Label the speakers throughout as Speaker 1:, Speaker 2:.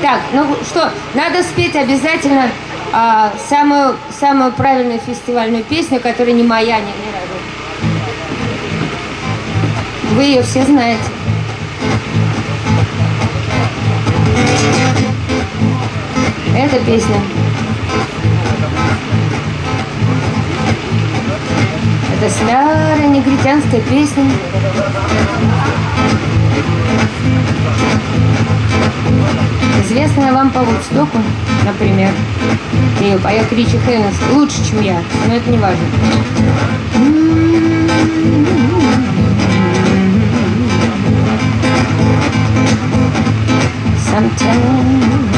Speaker 1: Так, ну что, надо спеть обязательно а, самую, самую правильную фестивальную песню, которая не моя, не, не радует. Вы ее все знаете. Эта песня. Это старая негритянская песня. Вам по Вудстоку, например. Ее поет Ричи Хейнес лучше, чем я, но это не важно. Sometimes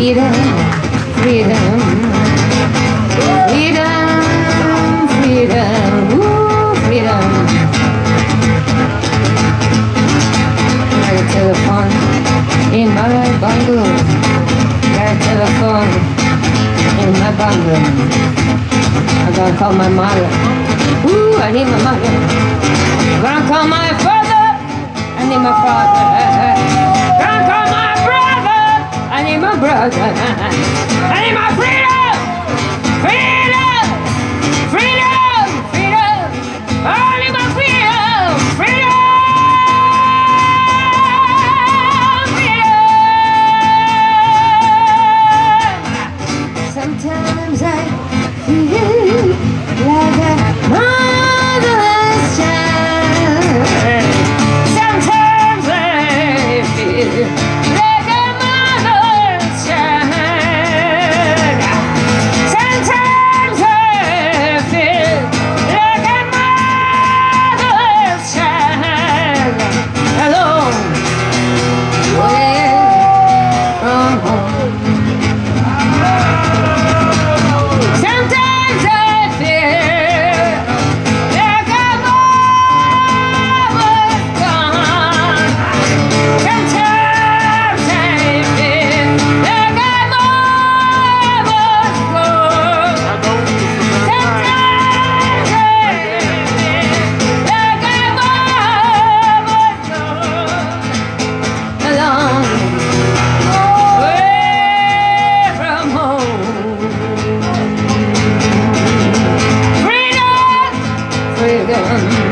Speaker 1: freedom, freedom, freedom, freedom, Ooh, freedom. I Got a telephone in my bungalow. I Got a telephone in my bungalow. I gotta call my mother. Ooh, I need my mother. I'm gonna call my father. I need my father. My brother. I need my freedom! Freedom! Freedom! Freedom! I need my freedom! Freedom! Freedom! Sometimes I sun